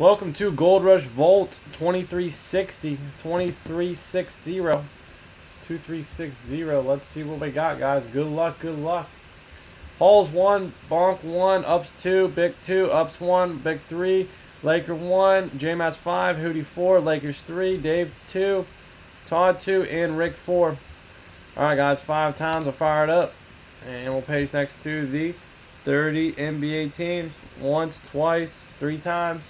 Welcome to Gold Rush Vault 2360. 2360. 2360. Let's see what we got, guys. Good luck, good luck. Halls 1, Bonk 1, Ups 2, Big 2, Ups 1, Big 3, Laker 1, JMass 5, Hootie 4, Lakers 3, Dave 2, Todd 2, and Rick 4. Alright, guys, five times. We'll fire it up. And we'll paste next to the 30 NBA teams. Once, twice, three times.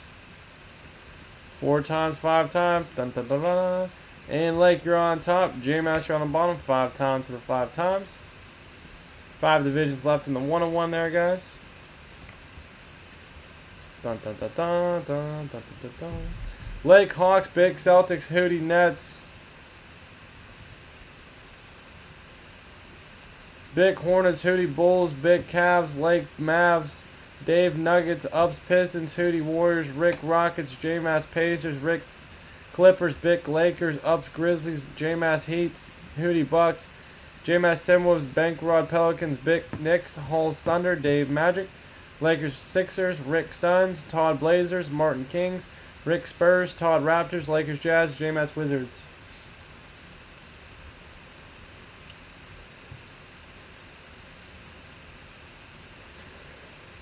Four times, five times. Dun, dun, dun, dun. And Lake, you're on top. J Master on the bottom. Five times for the five times. Five divisions left in the one on one there, guys. Dun, dun, dun, dun, dun, dun, dun, dun. Lake Hawks, Big Celtics, Hootie Nets. Big Hornets, Hootie Bulls, Big Cavs, Lake Mavs, Dave Nuggets, Ups Pistons, Hootie Warriors, Rick Rockets, J-Mass Pacers, Rick Clippers, Bick Lakers, Ups Grizzlies, J-Mass Heat, Hootie Bucks, J-Mass Timberwolves, Bankrod Pelicans, Bick Knicks, Halls Thunder, Dave Magic, Lakers Sixers, Rick Suns, Todd Blazers, Martin Kings, Rick Spurs, Todd Raptors, Lakers Jazz, J-Mass Wizards.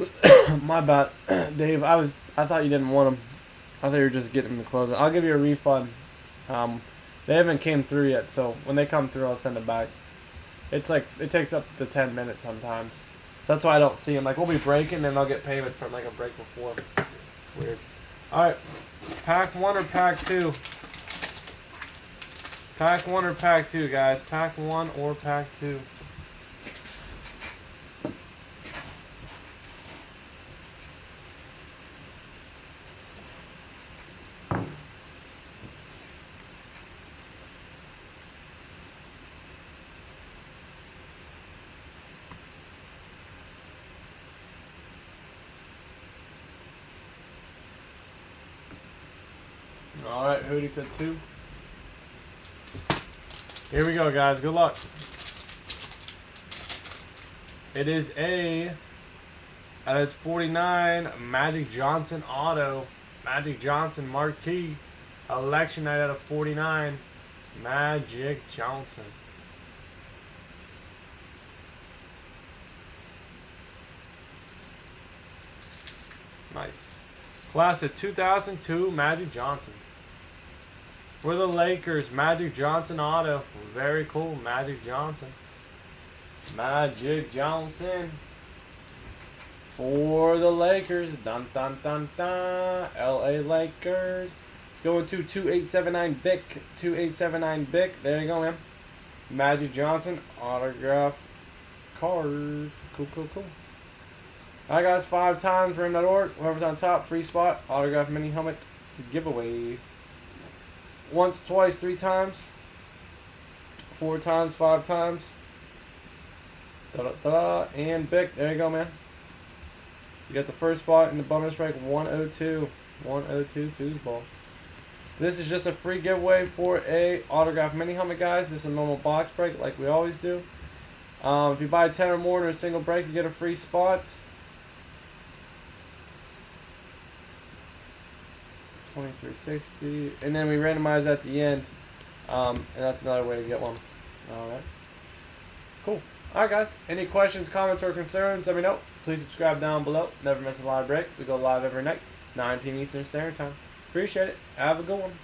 My bad, Dave. I was I thought you didn't want them. I thought you were just getting them to close. I'll give you a refund. Um, they haven't came through yet, so when they come through, I'll send it back. It's like it takes up to ten minutes sometimes, so that's why I don't see them. Like we'll be breaking, and I'll get payment from like a break before. It's weird. All right, pack one or pack two. Pack one or pack two, guys. Pack one or pack two. All right, Hootie said two. Here we go, guys. Good luck. It is a at its 49 Magic Johnson auto. Magic Johnson marquee. Election night out of 49. Magic Johnson. Nice. Class of 2002 Magic Johnson. For the Lakers, Magic Johnson auto. Very cool, Magic Johnson. Magic Johnson. For the Lakers, dun dun dun dun. LA Lakers. It's going to 2879 Bic. 2879 Bic. There you go, man. Magic Johnson autograph cars. Cool, cool, cool. Alright, guys, five times, rim.org. Whoever's on top, free spot, autograph mini helmet giveaway once, twice, three times, four times, five times. Da da da, and Bick, There you go, man. You got the first spot in the bonus break 102. 102 foosball. This is just a free giveaway for a autograph mini helmet, guys. This is a normal box break like we always do. Um, if you buy 10 or more in a single break, you get a free spot. 2360 and then we randomize at the end um, and that's another way to get one. All right cool. All right guys. Any questions comments or concerns let me know. Please subscribe down below. Never miss a live break. We go live every night 9 p.m eastern standard time. Appreciate it. Have a good one